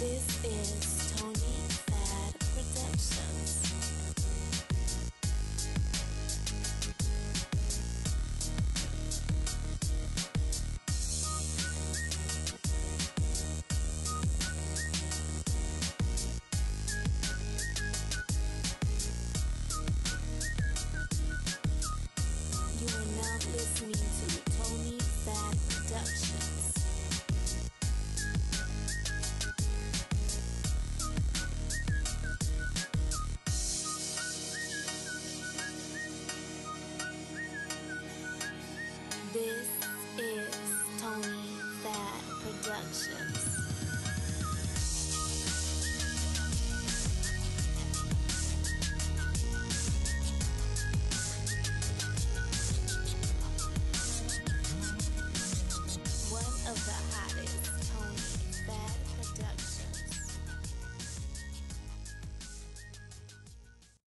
This is this.